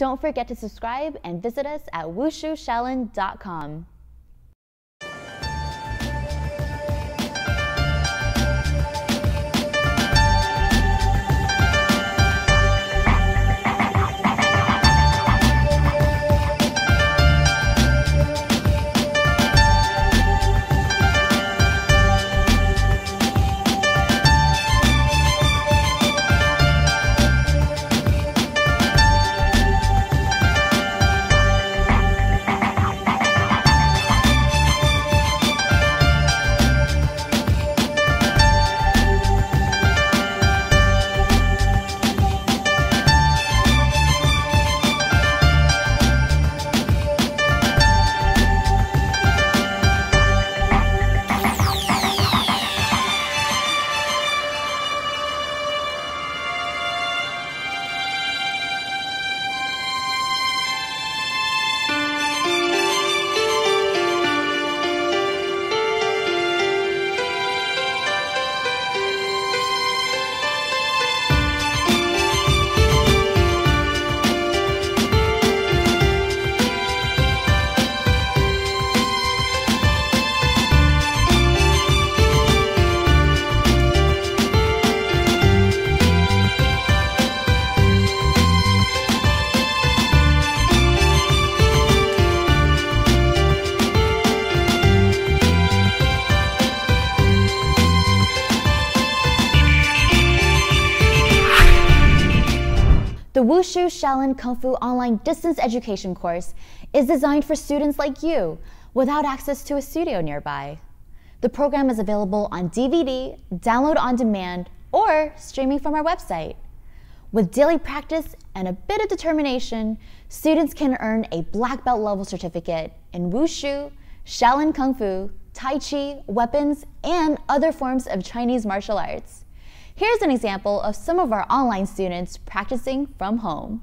Don't forget to subscribe and visit us at wushushaolin.com. The Wushu Shaolin Kung Fu online distance education course is designed for students like you without access to a studio nearby. The program is available on DVD, download on demand, or streaming from our website. With daily practice and a bit of determination, students can earn a black belt level certificate in Wushu, Shaolin Kung Fu, Tai Chi, weapons, and other forms of Chinese martial arts. Here's an example of some of our online students practicing from home.